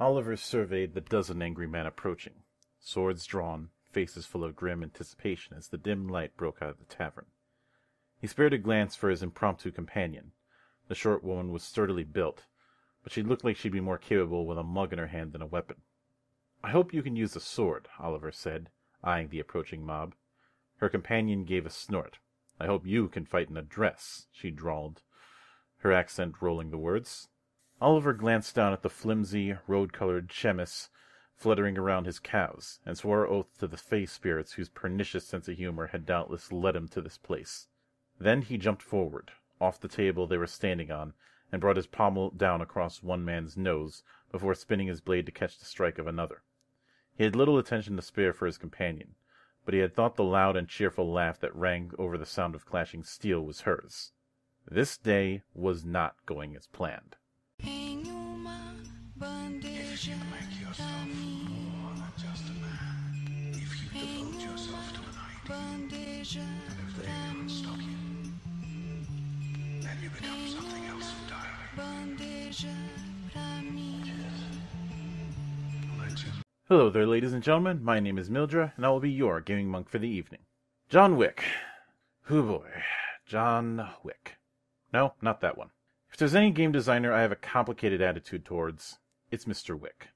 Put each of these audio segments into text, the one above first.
Oliver surveyed the dozen angry men approaching, swords drawn, faces full of grim anticipation as the dim light broke out of the tavern. He spared a glance for his impromptu companion. The short woman was sturdily built, but she looked like she'd be more capable with a mug in her hand than a weapon. I hope you can use a sword, Oliver said, eyeing the approaching mob. Her companion gave a snort. I hope you can fight in a dress, she drawled, her accent rolling the words. Oliver glanced down at the flimsy, road-colored chemise fluttering around his calves, and swore oath to the fey spirits whose pernicious sense of humor had doubtless led him to this place. Then he jumped forward, off the table they were standing on, and brought his pommel down across one man's nose before spinning his blade to catch the strike of another. He had little attention to spare for his companion, but he had thought the loud and cheerful laugh that rang over the sound of clashing steel was hers. This day was not going as planned. Em uma bandeja pra mim. Em uma bandeja pra mim. Bandeja pra mim. Hello there, ladies and gentlemen. My name is Mildra, and I will be your gaming monk for the evening. John Wick. Who boy. John Wick. No, not that one. If there's any game designer I have a complicated attitude towards, it's Mr. Wick.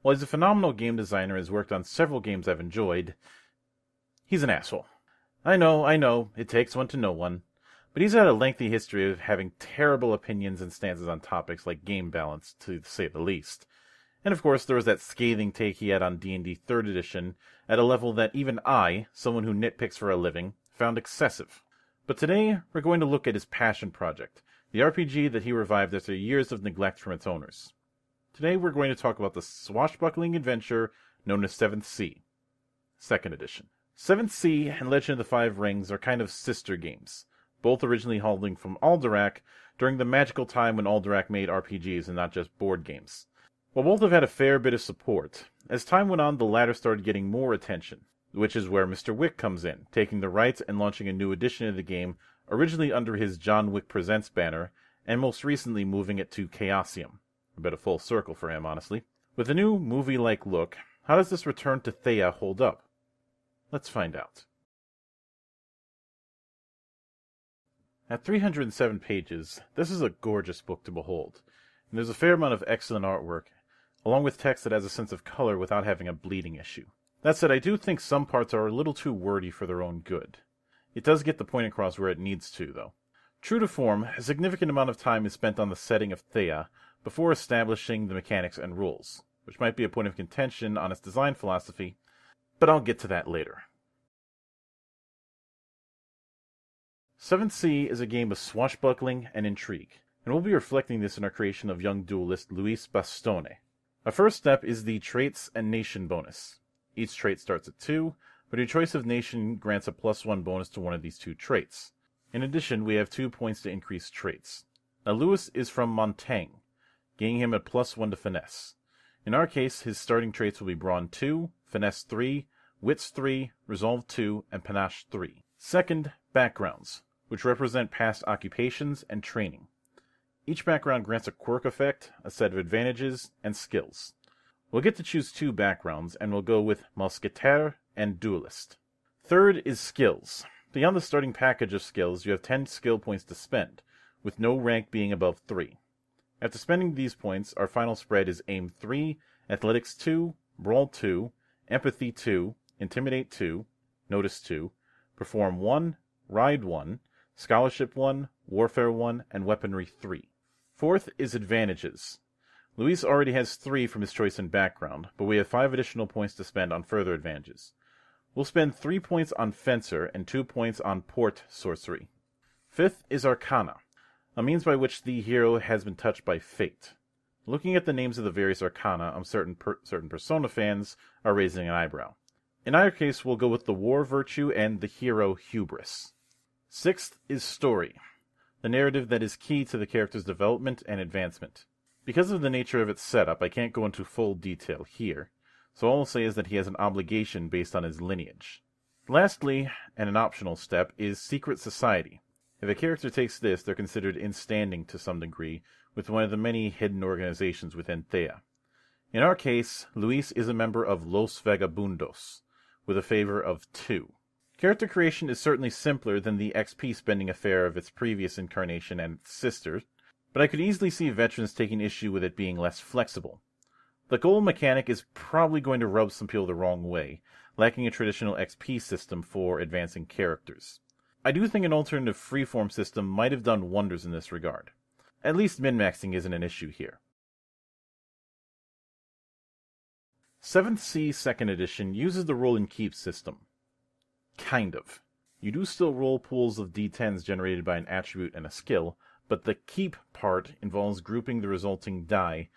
While he's a phenomenal game designer has worked on several games I've enjoyed, he's an asshole. I know, I know, it takes one to know one. But he's had a lengthy history of having terrible opinions and stances on topics like game balance, to say the least. And of course, there was that scathing take he had on D&D 3rd edition at a level that even I, someone who nitpicks for a living, found excessive. But today, we're going to look at his passion project, the RPG that he revived after years of neglect from its owners. Today, we're going to talk about the swashbuckling adventure known as 7th Sea, 2nd edition. 7th Sea and Legend of the Five Rings are kind of sister games, both originally hauling from Alderac during the magical time when Alderac made RPGs and not just board games. While both have had a fair bit of support, as time went on, the latter started getting more attention, which is where Mr. Wick comes in, taking the rights and launching a new edition of the game, originally under his John Wick Presents banner, and most recently moving it to Chaosium. A bit of full circle for him, honestly. With a new movie like look, how does this return to Théah hold up? Let's find out. At 307 pages, this is a gorgeous book to behold, and there's a fair amount of excellent artwork, along with text that has a sense of color without having a bleeding issue. That said, I do think some parts are a little too wordy for their own good. It does get the point across where it needs to, though. True to form, a significant amount of time is spent on the setting of Théah before establishing the mechanics and rules, which might be a point of contention on its design philosophy, but I'll get to that later. Seventh Sea is a game of swashbuckling and intrigue, and we'll be reflecting this in our creation of young duelist Luis Bastone. Our first step is the Traits and Nation bonus. Each trait starts at 2, but your choice of nation grants a plus 1 bonus to one of these two traits. In addition, we have 2 points to increase traits. Now, Luis is from Montaigne, gaining him a plus 1 to finesse. In our case, his starting traits will be Brawn 2, Finesse 3, Wits 3, Resolve 2, and Panache 3. Second, backgrounds, which represent past occupations and training. Each background grants a quirk effect, a set of advantages, and skills. We'll get to choose two backgrounds, and we'll go with Mousquetaire and Duelist. Third is skills. Beyond the starting package of skills, you have 10 skill points to spend, with no rank being above 3. After spending these points, our final spread is Aim 3, Athletics 2, Brawl 2, Empathy 2, Intimidate 2, Notice 2, Perform 1, Ride 1, Scholarship 1, Warfare 1, and Weaponry 3. Fourth is Advantages. Luis already has 3 from his choice in background, but we have 5 additional points to spend on further advantages. We'll spend 3 points on Fencer and 2 points on Porté Sorcery. Fifth is Arcana, a means by which the hero has been touched by fate. Looking at the names of the various arcana, I'm certain per- certain Persona fans are raising an eyebrow. In either case, we'll go with the war virtue and the hero hubris. Sixth is story, the narrative that is key to the character's development and advancement. Because of the nature of its setup, I can't go into full detail here, so all I'll say is that he has an obligation based on his lineage. Lastly, and an optional step, is secret society. If a character takes this, they're considered in standing to some degree with one of the many hidden organizations within Théah. In our case, Luis is a member of Los Vagabundos, with a favor of 2. Character creation is certainly simpler than the XP spending affair of its previous incarnation and its sister, but I could easily see veterans taking issue with it being less flexible. The goal mechanic is probably going to rub some people the wrong way, lacking a traditional XP system for advancing characters. I do think an alternative freeform system might have done wonders in this regard. At least min-maxing isn't an issue here. 7th Sea 2nd Edition uses the roll and keep system. Kind of. You do still roll pools of d10s generated by an attribute and a skill, but the keep part involves grouping the resulting die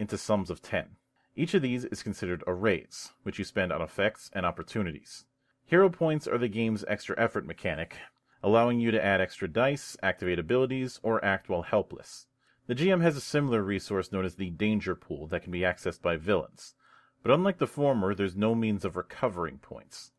into sums of 10. Each of these is considered a raise, which you spend on effects and opportunities. Hero points are the game's extra effort mechanic, allowing you to add extra dice, activate abilities, or act while helpless. The GM has a similar resource known as the danger pool that can be accessed by villains, but unlike the former, there's no means of recovering points.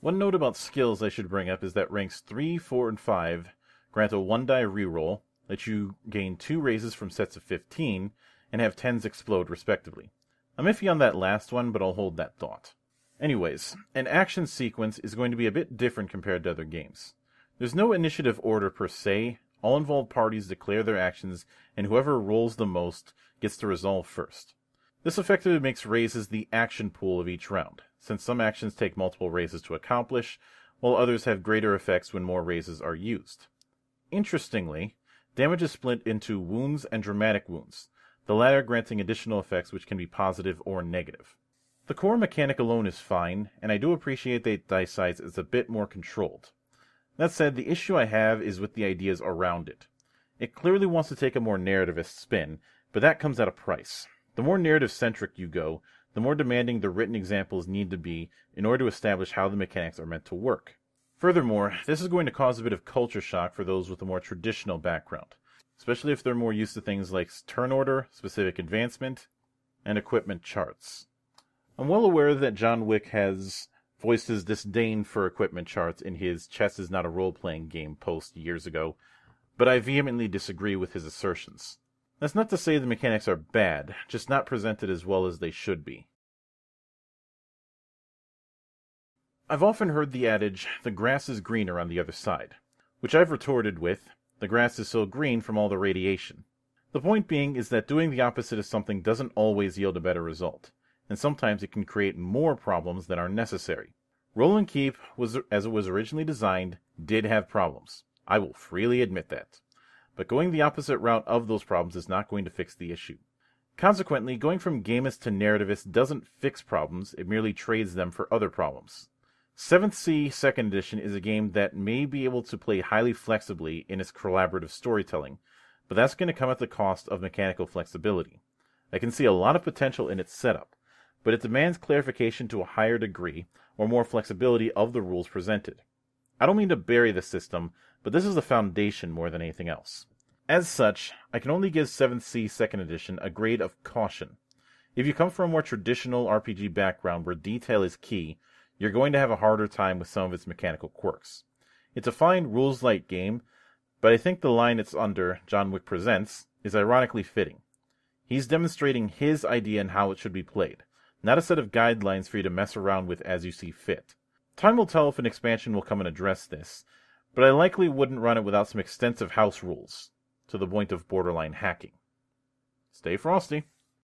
One note about skills I should bring up is that ranks 3, 4, and 5 grant a 1 die reroll, let you gain 2 raises from sets of 15, and have 10s explode respectively. I'm iffy on that last one, but I'll hold that thought. Anyways, an action sequence is going to be a bit different compared to other games. There's no initiative order per se, all involved parties declare their actions, and whoever rolls the most gets to resolve first. This effectively makes raises the action pool of each round, since some actions take multiple raises to accomplish, while others have greater effects when more raises are used. Interestingly, damage is split into wounds and dramatic wounds, the latter granting additional effects which can be positive or negative. The core mechanic alone is fine, and I do appreciate that dice size is a bit more controlled. That said, the issue I have is with the ideas around it. It clearly wants to take a more narrativist spin, but that comes at a price. The more narrative centric you go, the more demanding the written examples need to be in order to establish how the mechanics are meant to work. Furthermore, this is going to cause a bit of culture shock for those with a more traditional background, especially if they're more used to things like turn order, specific advancement, and equipment charts. I'm well aware that John Wick has voiced his disdain for equipment charts in his Chess is Not a Role Playing Game post years ago, but I vehemently disagree with his assertions. That's not to say the mechanics are bad, just not presented as well as they should be. I've often heard the adage, the grass is greener on the other side, which I've retorted with, the grass is so green from all the radiation. The point being is that doing the opposite of something doesn't always yield a better result and sometimes it can create more problems than are necessary. Roll and Keep, was, as it was originally designed, did have problems. I will freely admit that. But going the opposite route of those problems is not going to fix the issue. Consequently, going from gamist to narrativist doesn't fix problems, it merely trades them for other problems. 7th Sea 2nd Edition is a game that may be able to play highly flexibly in its collaborative storytelling, but that's going to come at the cost of mechanical flexibility. I can see a lot of potential in its setup, but it demands clarification to a higher degree or more flexibility of the rules presented. I don't mean to bury the system, but this is the foundation more than anything else. As such, I can only give 7th Sea 2nd Edition a grade of caution. If you come from a more traditional RPG background where detail is key, you're going to have a harder time with some of its mechanical quirks. It's a fine rules light game, but I think the line it's under, John Wick Presents, is ironically fitting. He's demonstrating his idea and how it should be played not a set of guidelines for you to mess around with as you see fit. Time will tell if an expansion will come and address this, but I likely wouldn't run it without some extensive house rules, to the point of borderline hacking. Stay frosty.